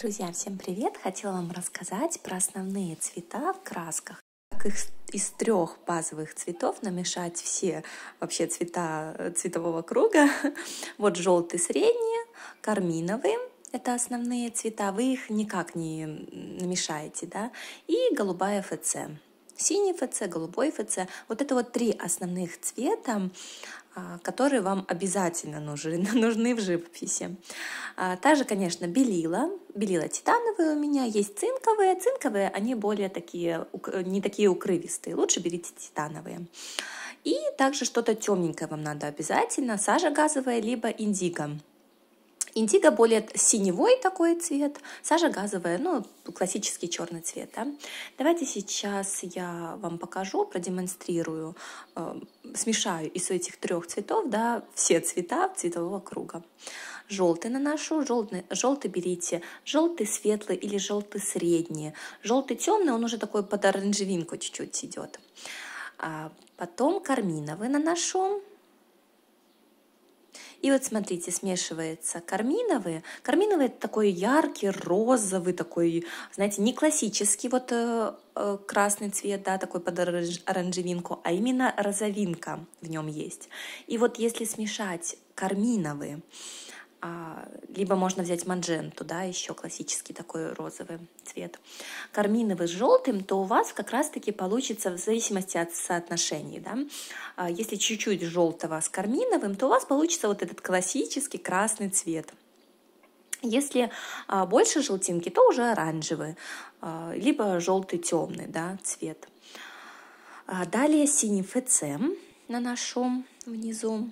Друзья, всем привет! Хотела вам рассказать про основные цвета в красках. Как их из трех базовых цветов намешать все вообще цвета цветового круга. Вот желтый средний, карминовый, это основные цвета, вы их никак не намешаете, да, и голубая ФЦ. Синий ФЦ, голубой ФЦ. Вот это вот три основных цвета, а, которые вам обязательно нужны, нужны в живописи. А, также, конечно, белила. Белила титановые у меня, есть цинковые. Цинковые, они более такие, не такие укрывистые. Лучше берите титановые. И также что-то темненькое вам надо обязательно. Сажа газовая, либо индиго. Индиго более синевой такой цвет, сажа газовая, ну, классический черный цвет. Да? Давайте сейчас я вам покажу, продемонстрирую, э, смешаю из этих трех цветов да, все цвета цветового круга. Желтый наношу, желтый, желтый берите, желтый светлый или желтый средний. Желтый темный, он уже такой под оранжевинку чуть-чуть идет. А потом карминовый наношу, и вот смотрите, смешивается карминовый. Карминовый это такой яркий, розовый, такой, знаете, не классический вот э, э, красный цвет, да, такой под оранжевинку, а именно розовинка в нем есть. И вот если смешать карминовый а, либо можно взять манженту, да, еще классический такой розовый цвет, карминовый с желтым, то у вас как раз-таки получится в зависимости от соотношений, да. А если чуть-чуть желтого с карминовым, то у вас получится вот этот классический красный цвет. Если а, больше желтинки, то уже оранжевый, либо желтый темный да, цвет. Далее синий ФЦ наношу внизу.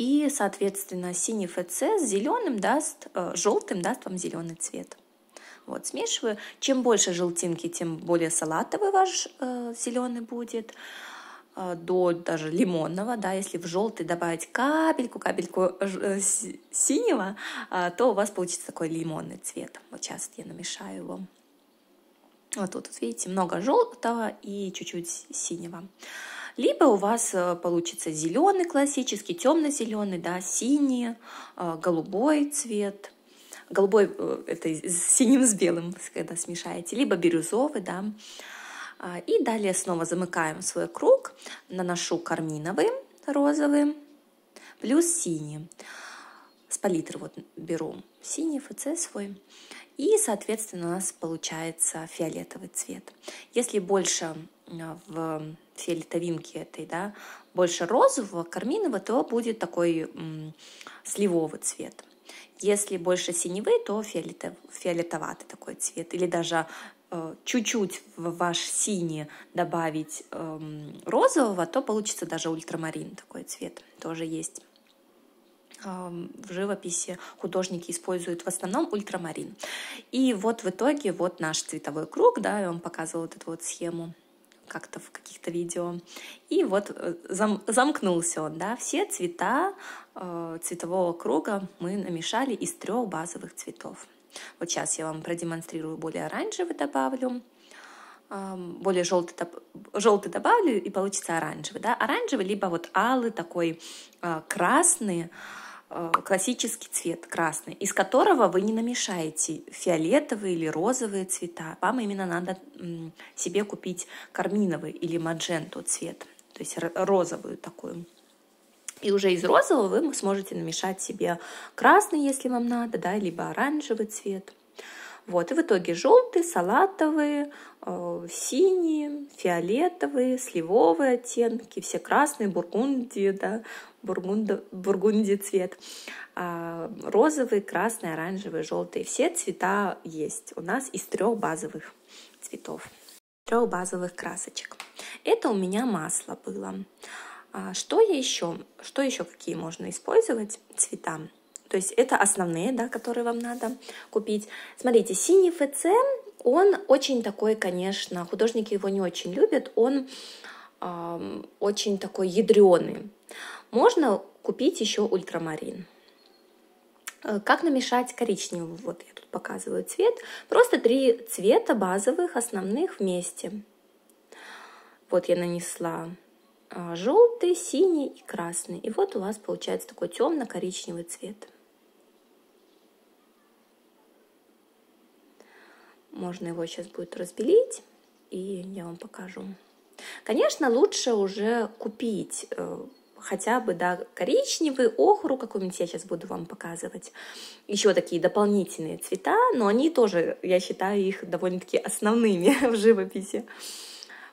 И, соответственно, синий ФЦ с зеленым даст, э, желтым даст вам зеленый цвет. Вот, смешиваю. Чем больше желтинки, тем более салатовый ваш э, зеленый будет э, до даже лимонного, да, если в желтый добавить капельку, капельку э, синего, то у вас получится такой лимонный цвет. Вот сейчас я намешаю его. Вот тут, вот видите, много желтого и чуть-чуть синего. Либо у вас э, получится зеленый классический, темно-зеленый, да, синий, э, голубой цвет. Голубой э, это с синим с белым, когда смешаете, либо бирюзовый, да. А, и далее снова замыкаем свой круг, наношу карминовый розовый, плюс синий. С палитры вот беру синий ФЦ свой. И, соответственно, у нас получается фиолетовый цвет. Если больше в фиолетовинке этой, да, больше розового, карминового, то будет такой м, сливовый цвет. Если больше синевый, то фиолетов, фиолетоватый такой цвет. Или даже э, чуть-чуть в ваш синий добавить э, розового, то получится даже ультрамарин такой цвет. Тоже есть в живописи художники используют в основном ультрамарин. И вот в итоге вот наш цветовой круг, да, я вам показывала вот эту вот схему как-то в каких-то видео. И вот э, зам, замкнулся он, да, все цвета э, цветового круга мы намешали из трех базовых цветов. Вот сейчас я вам продемонстрирую более оранжевый добавлю, более желтый, желтый добавлю и получится оранжевый, да, оранжевый либо вот алый такой э, красный, классический цвет красный, из которого вы не намешаете фиолетовые или розовые цвета. Вам именно надо себе купить карминовый или мадженту цвет, то есть розовую такую. И уже из розового вы сможете намешать себе красный, если вам надо, да, либо оранжевый цвет. Вот, и в итоге желтый, салатовые, э, синие, фиолетовые, сливовые оттенки, все красные, бургундии, да, бургунда, бургунди цвет, а, розовый, красный, оранжевый, желтый. Все цвета есть у нас из трех базовых цветов, трех базовых красочек. Это у меня масло было. А, что еще? Что еще какие можно использовать цвета? То есть это основные, да, которые вам надо купить. Смотрите, синий ФЦ, он очень такой, конечно, художники его не очень любят, он э, очень такой ядреный. Можно купить еще ультрамарин. Э, как намешать коричневый? Вот я тут показываю цвет. Просто три цвета базовых, основных вместе. Вот я нанесла а, желтый, синий и красный. И вот у вас получается такой темно-коричневый цвет. Можно его сейчас будет разбелить, и я вам покажу. Конечно, лучше уже купить э, хотя бы, да, коричневый, охру какой-нибудь я сейчас буду вам показывать. Еще такие дополнительные цвета, но они тоже, я считаю их довольно-таки основными в живописи.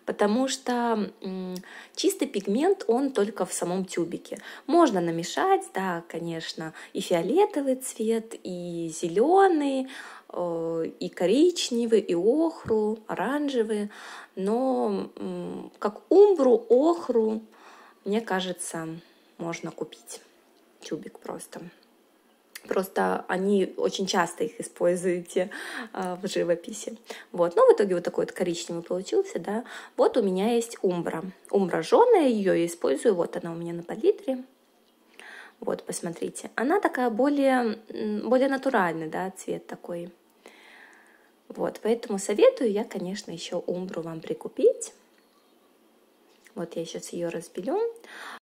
Потому что чистый пигмент, он только в самом тюбике. Можно намешать, да, конечно, и фиолетовый цвет, и зеленый, э, и коричневый, и охру, оранжевый. Но как умбру, охру, мне кажется, можно купить тюбик просто. Просто они очень часто их используете э, в живописи. Вот. Но в итоге вот такой вот коричневый получился, да. Вот у меня есть умбра. Умбра жженая, ее я использую. Вот она у меня на палитре. Вот, посмотрите. Она такая более, более натуральный, да, цвет такой. Вот, поэтому советую я, конечно, еще умбру вам прикупить. Вот я сейчас ее разбелю.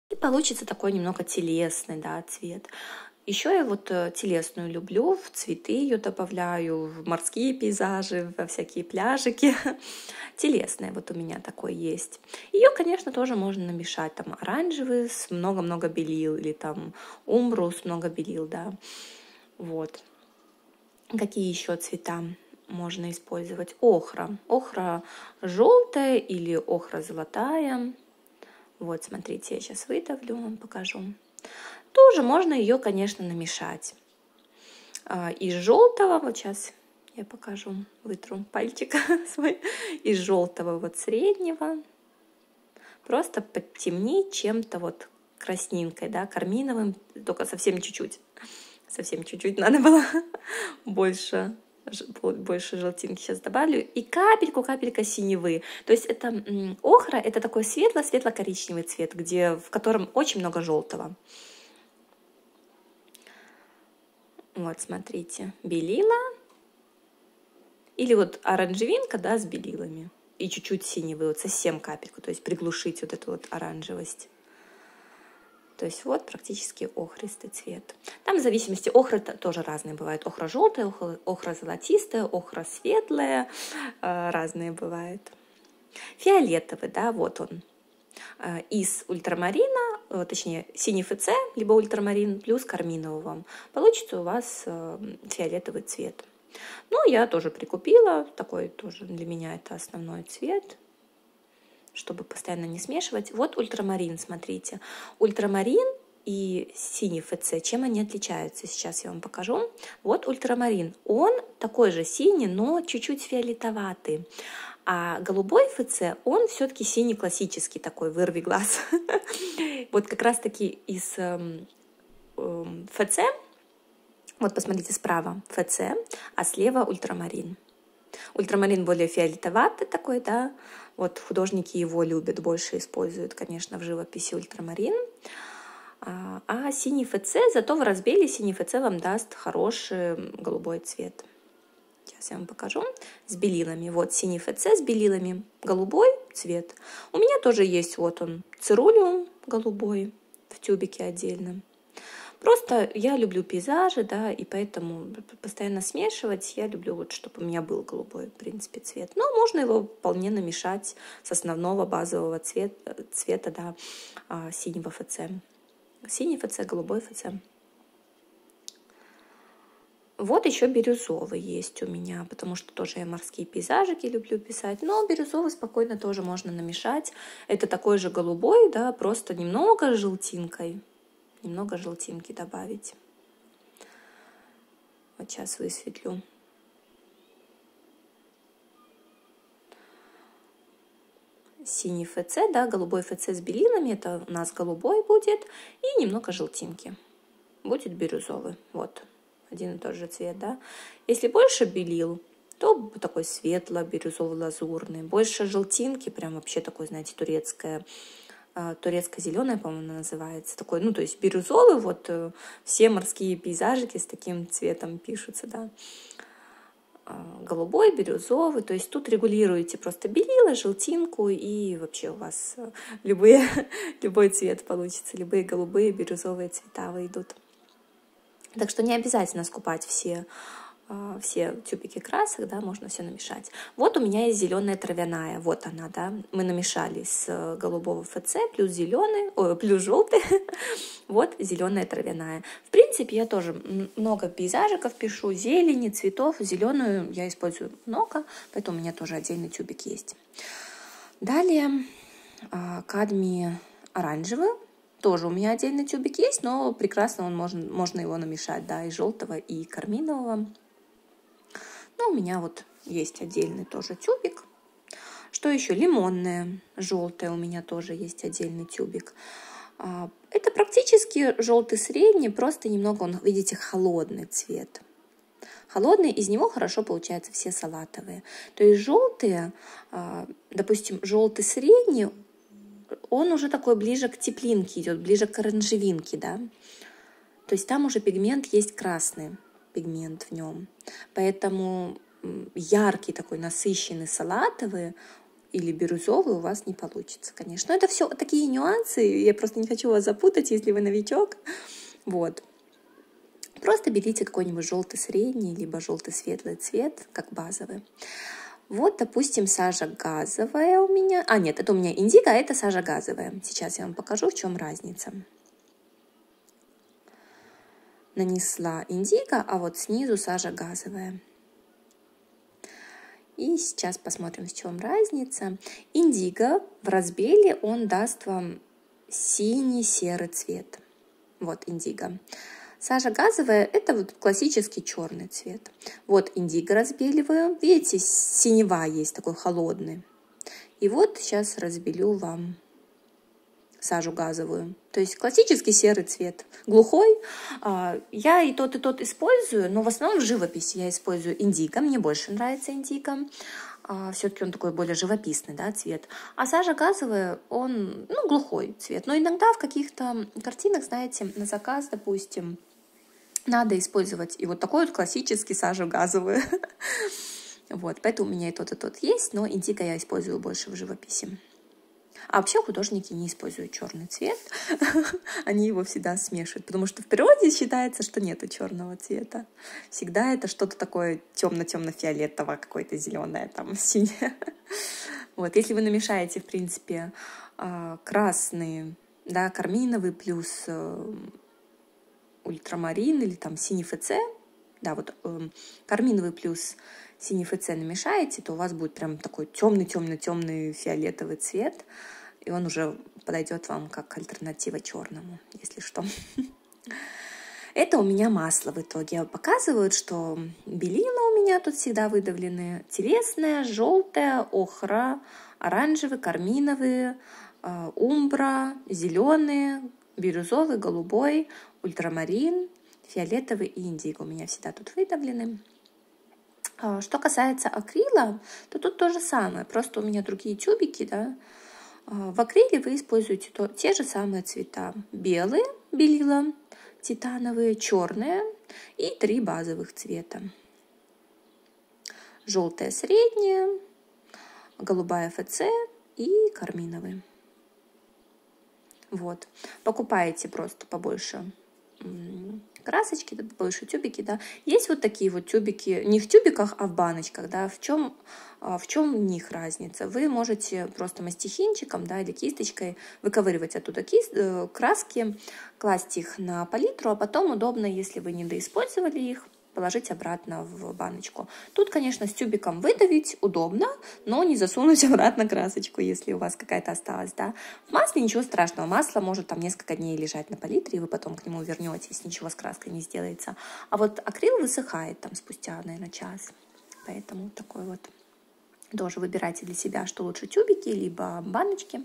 И получится такой немного телесный, да, цвет. Еще я вот э, телесную люблю, в цветы ее добавляю, в морские пейзажи, во всякие пляжики. Телесная вот у меня такой есть. Ее, конечно, тоже можно намешать. Там оранжевый с много-много белил или там умбру много белил, да. Вот. Какие еще цвета? Можно использовать охра. Охра желтая или охра золотая. Вот, смотрите, я сейчас выдавлю, вам покажу. Тоже можно ее, конечно, намешать. А, из желтого, вот сейчас я покажу, вытру пальчик свой, из желтого вот среднего. Просто подтемнить чем-то вот краснинкой, да, карминовым, только совсем чуть-чуть. Совсем чуть-чуть надо было больше больше желтинки сейчас добавлю, и капельку-капелька синевы. То есть это охра, это такой светло-светло-коричневый цвет, где, в котором очень много желтого. Вот, смотрите, белила. Или вот оранжевинка, да, с белилами. И чуть-чуть синевый, вот совсем капельку, то есть приглушить вот эту вот оранжевость. То есть вот практически охристый цвет. Там в зависимости охры тоже разные бывают. Охра желтая, охра, охра золотистая, охра светлая. Э, разные бывают. Фиолетовый, да, вот он. Э, из ультрамарина, э, точнее синий ФЦ, либо ультрамарин плюс карминового. Получится у вас фиолетовый цвет. Ну, я тоже прикупила. Такой тоже для меня это основной цвет чтобы постоянно не смешивать. Вот ультрамарин, смотрите. Ультрамарин и синий ФЦ, чем они отличаются, сейчас я вам покажу. Вот ультрамарин, он такой же синий, но чуть-чуть фиолетоватый. А голубой ФЦ, он все-таки синий классический такой, вырви глаз. Вот как раз-таки из эм, эм, ФЦ, вот посмотрите справа ФЦ, а слева ультрамарин. Ультрамарин более фиолетоватый такой, да, вот художники его любят, больше используют, конечно, в живописи ультрамарин. А, а синий ФЦ, зато в разбеле синий ФЦ вам даст хороший голубой цвет. Сейчас я вам покажу. С белилами. Вот синий ФЦ с белилами. Голубой цвет. У меня тоже есть вот он цирулиум голубой в тюбике отдельно. Просто я люблю пейзажи, да, и поэтому постоянно смешивать я люблю, вот, чтобы у меня был голубой, в принципе, цвет. Но можно его вполне намешать с основного базового цвета, цвета да, а, синего ФЦ. Синий ФЦ, голубой ФЦ. Вот еще бирюзовый есть у меня, потому что тоже я морские пейзажики люблю писать. Но бирюзовый спокойно тоже можно намешать. Это такой же голубой, да, просто немного желтинкой немного желтинки добавить. Вот сейчас высветлю. Синий ФЦ, да, голубой ФЦ с белилами, это у нас голубой будет, и немного желтинки. Будет бирюзовый, вот, один и тот же цвет, да. Если больше белил, то такой светло-бирюзово-лазурный. Больше желтинки, прям вообще такой, знаете, турецкая а, турецко-зеленая, по-моему, называется. Такой, ну, то есть бирюзовый, вот э, все морские пейзажики с таким цветом пишутся, да. А, голубой, бирюзовый, то есть тут регулируете просто белила, желтинку, и вообще у вас э, любые, любой цвет получится, любые голубые, бирюзовые цвета выйдут. Так что не обязательно скупать все а, все тюбики красок, да, можно все намешать. Вот у меня есть зеленая травяная, вот она, да, мы намешали с э, голубого ФЦ плюс зеленый, ой, плюс желтый, вот зеленая травяная. В принципе, я тоже много пейзажиков пишу, зелени, цветов, зеленую я использую много, поэтому у меня тоже отдельный тюбик есть. Далее а, кадмий оранжевый, тоже у меня отдельный тюбик есть, но прекрасно он можно, можно его намешать, да, и желтого, и карминового. Ну, у меня вот есть отдельный тоже тюбик. Что еще? Лимонное, желтое у меня тоже есть отдельный тюбик. А, это практически желтый средний, просто немного он, видите, холодный цвет. Холодный, из него хорошо получаются все салатовые. То есть желтые, а, допустим, желтый средний, он уже такой ближе к теплинке идет, ближе к оранжевинке, да. То есть там уже пигмент есть красный пигмент в нем. Поэтому яркий такой насыщенный салатовый или бирюзовый у вас не получится, конечно. Но это все такие нюансы, я просто не хочу вас запутать, если вы новичок. Вот. Просто берите какой-нибудь желтый средний, либо желтый светлый цвет, как базовый. Вот, допустим, сажа газовая у меня. А, нет, это у меня индиго, а это сажа газовая. Сейчас я вам покажу, в чем разница нанесла индиго, а вот снизу сажа газовая. И сейчас посмотрим, в чем разница. Индиго в разбеле он даст вам синий-серый цвет. Вот индиго. Сажа газовая – это вот классический черный цвет. Вот индиго разбеливаю. Видите, синева есть такой холодный. И вот сейчас разбелю вам сажу газовую. То есть классический серый цвет, глухой. А, я и тот, и тот использую, но в основном в живописи я использую индиго. Мне больше нравится индиго. А, Все-таки он такой более живописный да, цвет. А сажа газовая, он ну, глухой цвет. Но иногда в каких-то картинах, знаете, на заказ, допустим, надо использовать и вот такой вот классический сажу газовую. Вот, поэтому у меня и тот, и тот есть, но индиго я использую больше в живописи. А вообще художники не используют черный цвет, они его всегда смешивают, потому что в природе считается, что нету черного цвета. Всегда это что-то такое темно-темно-фиолетовое, какое-то зеленое, там, синее. Вот, если вы намешаете, в принципе, а, красный, да, карминовый плюс э, ультрамарин или там синий ФЦ, да, вот эм, карминовый плюс синий ФЦ намешаете, то у вас будет прям такой темный-темный-темный фиолетовый цвет и он уже подойдет вам как альтернатива черному, если что. Это у меня масло в итоге. Показывают, что белила у меня тут всегда выдавлены. Телесная, желтая, охра, оранжевый, карминовый, э, умбра, зеленый, бирюзовый, голубой, ультрамарин, фиолетовый и индиго у меня всегда тут выдавлены. А, что касается акрила, то тут то же самое, просто у меня другие тюбики, да, а, в акриле вы используете то, те же самые цвета. Белые белила, титановые, черные и три базовых цвета. Желтая средняя, голубая ФЦ и карминовый. Вот. Покупаете просто побольше красочки, да, больше тюбики, да. Есть вот такие вот тюбики, не в тюбиках, а в баночках, да. В чем, а, в чем у них разница? Вы можете просто мастихинчиком, да, или кисточкой выковыривать оттуда кист, э, краски, класть их на палитру, а потом удобно, если вы не доиспользовали их, положить обратно в баночку. Тут, конечно, с тюбиком выдавить удобно, но не засунуть обратно красочку, если у вас какая-то осталась. Да? В масле ничего страшного. Масло может там несколько дней лежать на палитре, и вы потом к нему вернетесь, ничего с краской не сделается. А вот акрил высыхает там спустя, наверное, час. Поэтому такой вот тоже выбирайте для себя, что лучше тюбики, либо баночки.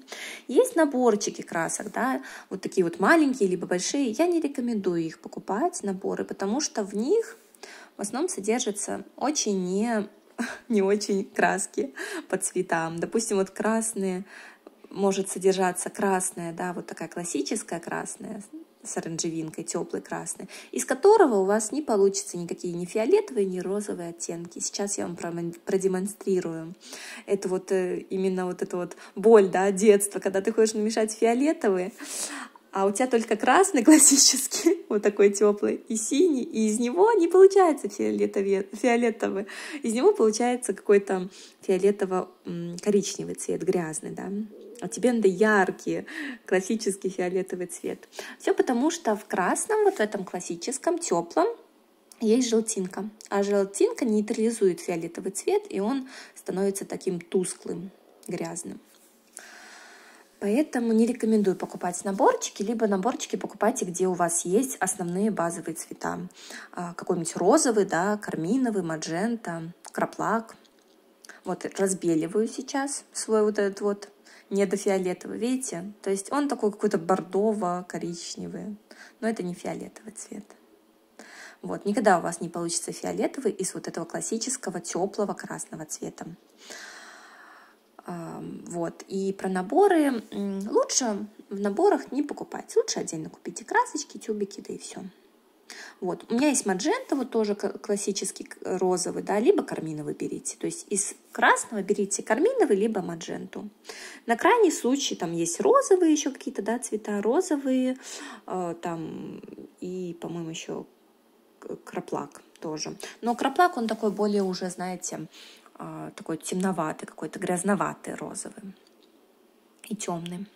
Есть наборчики красок, да, вот такие вот маленькие, либо большие. Я не рекомендую их покупать, наборы, потому что в них в основном содержатся очень не, не очень краски по цветам. Допустим, вот красные, может содержаться красная, да, вот такая классическая красная с оранжевинкой, теплый красный, из которого у вас не получится никакие ни фиолетовые, ни розовые оттенки. Сейчас я вам продемонстрирую. Это вот э, именно вот эта вот боль, да, детства, когда ты хочешь намешать фиолетовые, а у тебя только красный классический, вот такой теплый, и синий, и из него не получается фиолетовый, фиолетовый. из него получается какой-то фиолетово-коричневый цвет, грязный, да. А тебе надо яркий, классический фиолетовый цвет. Все потому, что в красном, вот в этом классическом, теплом, есть желтинка. А желтинка нейтрализует фиолетовый цвет, и он становится таким тусклым, грязным. Поэтому не рекомендую покупать наборчики, либо наборчики покупайте, где у вас есть основные базовые цвета. А, какой-нибудь розовый, да, карминовый, маджента, краплак. Вот разбеливаю сейчас свой вот этот вот недофиолетовый, видите? То есть он такой какой-то бордово-коричневый, но это не фиолетовый цвет. Вот, никогда у вас не получится фиолетовый из вот этого классического теплого красного цвета. Вот. И про наборы лучше в наборах не покупать. Лучше отдельно купите красочки, тюбики, да и все. Вот. У меня есть маджента, вот тоже классический розовый, да, либо карминовый берите. То есть из красного берите карминовый, либо мадженту. На крайний случай там есть розовые еще какие-то, да, цвета розовые, э, там и, по-моему, еще краплак тоже. Но краплак, он такой более уже, знаете, такой темноватый, какой-то грязноватый розовый и темный.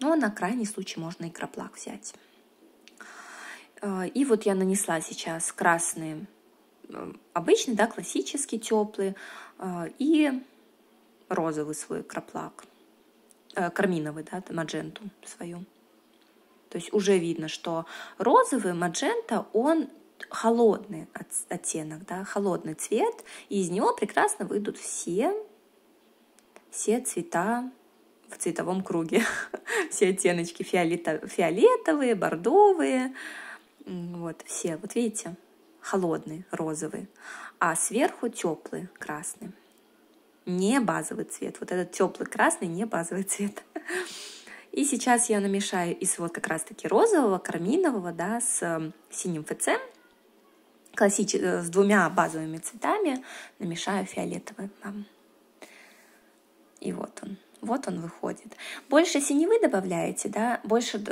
Но на крайний случай можно и краплак взять. А, и вот я нанесла сейчас красный, обычный, да, классический, теплый, а, и розовый свой краплак, э, карминовый, да, мадженту свою. То есть уже видно, что розовый маджента, он холодный оттенок, да, холодный цвет, и из него прекрасно выйдут все, все цвета в цветовом круге. все оттеночки фиолетовые, бордовые, вот все, вот видите, холодный, розовый, а сверху теплый, красный. Не базовый цвет. Вот этот теплый красный, не базовый цвет. И сейчас я намешаю из вот как раз-таки розового, карминового, да, с синим ФЦ классич... Э, с двумя базовыми цветами намешаю фиолетовый. И вот он. Вот он выходит. Больше синевы добавляете, да, больше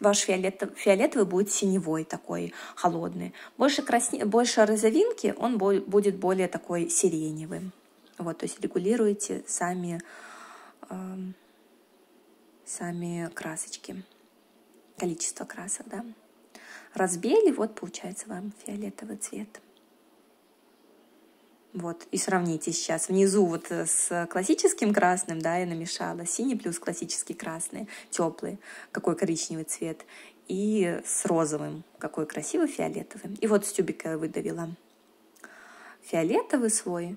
ваш фиолетов, фиолетовый будет синевой такой, холодный. Больше, красне, больше розовинки, он будет более такой сиреневый. Вот, то есть регулируете сами, э, сами красочки, количество красок, да разбели, вот получается вам фиолетовый цвет. Вот, и сравните сейчас. Внизу вот с классическим красным, да, я намешала. Синий плюс классический красный, теплый, какой коричневый цвет. И с розовым, какой красивый фиолетовый. И вот с тюбика я выдавила фиолетовый свой.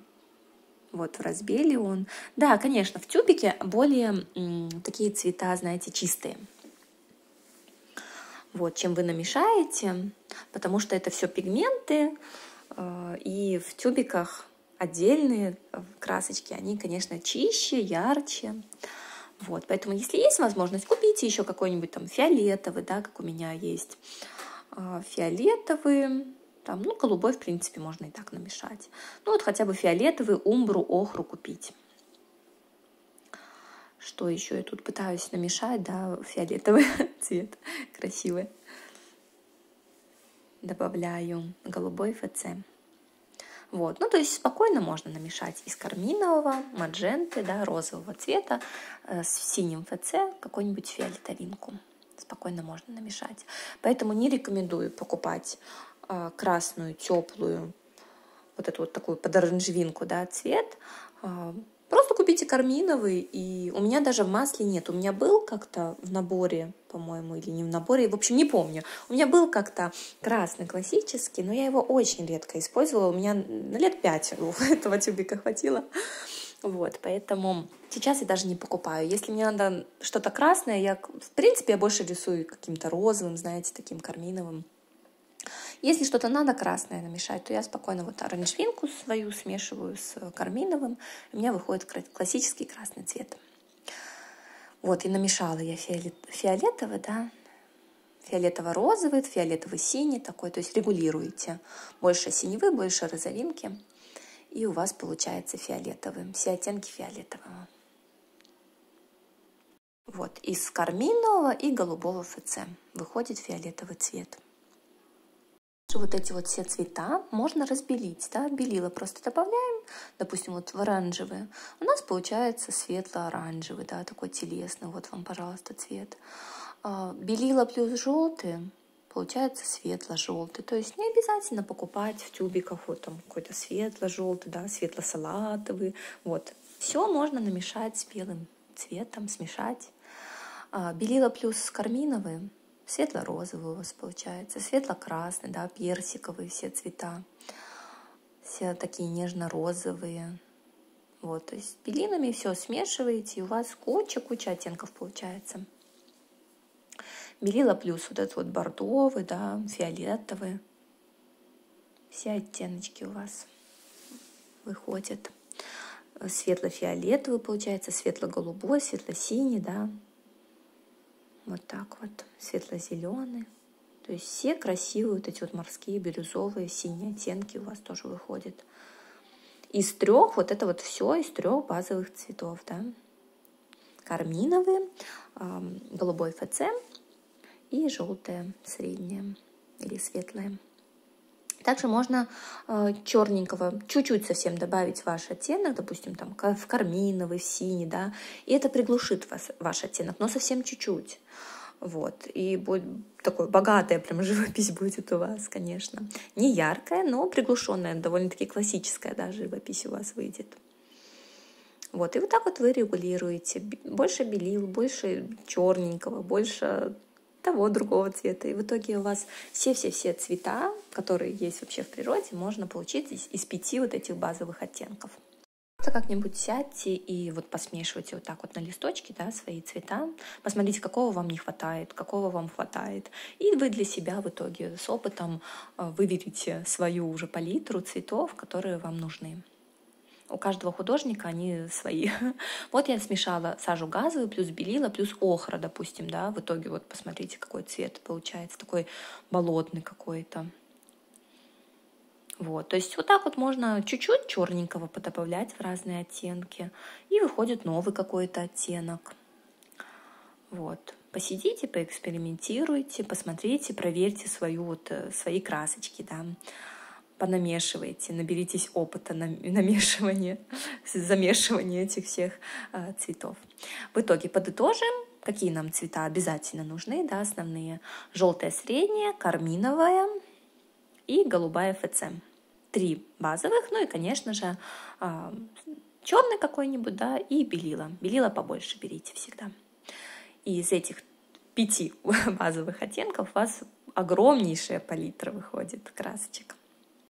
Вот в разбеле он. Да, конечно, в тюбике более такие цвета, знаете, чистые вот, чем вы намешаете, потому что это все пигменты, э, и в тюбиках отдельные э, красочки, они, конечно, чище, ярче. Вот, поэтому, если есть возможность, купите еще какой-нибудь там фиолетовый, да, как у меня есть. Э, фиолетовый, там, ну, голубой, в принципе, можно и так намешать. Ну, вот хотя бы фиолетовый, умбру, охру купить. Что еще я тут пытаюсь намешать, да, фиолетовый цвет красивый. Добавляю голубой ФЦ. Вот, ну то есть спокойно можно намешать из карминового, мадженты, да, розового цвета э, с синим ФЦ какую-нибудь фиолетовинку. Спокойно можно намешать. Поэтому не рекомендую покупать э, красную, теплую, вот эту вот такую под оранжевинку, да, цвет. Э, купите карминовый, и у меня даже в масле нет. У меня был как-то в наборе, по-моему, или не в наборе, в общем, не помню. У меня был как-то красный классический, но я его очень редко использовала. У меня на лет пять этого тюбика хватило. Вот, поэтому сейчас я даже не покупаю. Если мне надо что-то красное, я, в принципе, я больше рисую каким-то розовым, знаете, таким карминовым. Если что-то надо красное намешать, то я спокойно вот оранжевинку свою смешиваю с карминовым, у меня выходит классический красный цвет. Вот, и намешала я фиолет, фиолетовый, да, фиолетово-розовый, фиолетово-синий такой, то есть регулируете. Больше синевы, больше розовинки, и у вас получается фиолетовый, все оттенки фиолетового. Вот, из карминового и голубого ФЦ выходит фиолетовый цвет. Вот эти вот все цвета можно разбелить, да, белила просто добавляем, допустим, вот в оранжевые. У нас получается светло-оранжевый, да, такой телесный, вот вам, пожалуйста, цвет. А, белила плюс желтый, получается светло-желтый. То есть не обязательно покупать в тюбиках вот там какой-то светло-желтый, да, светло-салатовый. Вот. Все можно намешать с белым цветом, смешать. А, белила плюс карминовый, светло-розовый у вас получается, светло-красный, да, персиковые все цвета. Все такие нежно-розовые. Вот, то есть белилами все смешиваете, и у вас куча-куча оттенков получается. Белила плюс вот этот вот бордовый, да, фиолетовый. Все оттеночки у вас выходят. Светло-фиолетовый получается, светло-голубой, светло-синий, да. Вот так вот, светло-зеленый. То есть все красивые вот эти вот морские, бирюзовые, синие оттенки у вас тоже выходят. Из трех, вот это вот все из трех базовых цветов, да. Карминовый, голубой ФЦ и желтое среднее или светлое. Также можно э, черненького чуть-чуть совсем добавить ваш оттенок, допустим, там в карминовый, в синий, да, и это приглушит вас, ваш оттенок, но совсем чуть-чуть. Вот, и будет такой богатая прям живопись будет у вас, конечно. Не яркая, но приглушенная, довольно-таки классическая, да, живопись у вас выйдет. Вот, и вот так вот вы регулируете. Больше белил, больше черненького, больше того другого цвета. И в итоге у вас все-все-все цвета, которые есть вообще в природе, можно получить из, из пяти вот этих базовых оттенков. Просто как-нибудь сядьте и вот посмешивайте вот так вот на листочке да, свои цвета. Посмотрите, какого вам не хватает, какого вам хватает. И вы для себя в итоге с опытом э, выберите свою уже палитру цветов, которые вам нужны у каждого художника они свои. Вот я смешала сажу газовую, плюс белила, плюс охра, допустим, да, в итоге вот посмотрите, какой цвет получается, такой болотный какой-то. Вот, то есть вот так вот можно чуть-чуть черненького подобавлять в разные оттенки, и выходит новый какой-то оттенок. Вот, посидите, поэкспериментируйте, посмотрите, проверьте свою вот, э, свои красочки, да понамешивайте, наберитесь опыта на намешивания, замешивания этих всех э, цветов. В итоге подытожим, какие нам цвета обязательно нужны, да, основные. Желтая средняя, карминовая и голубая ФЦ. Три базовых, ну и, конечно же, э, черный какой-нибудь, да, и белила. Белила побольше берите всегда. И из этих пяти базовых оттенков у вас огромнейшая палитра выходит красочек.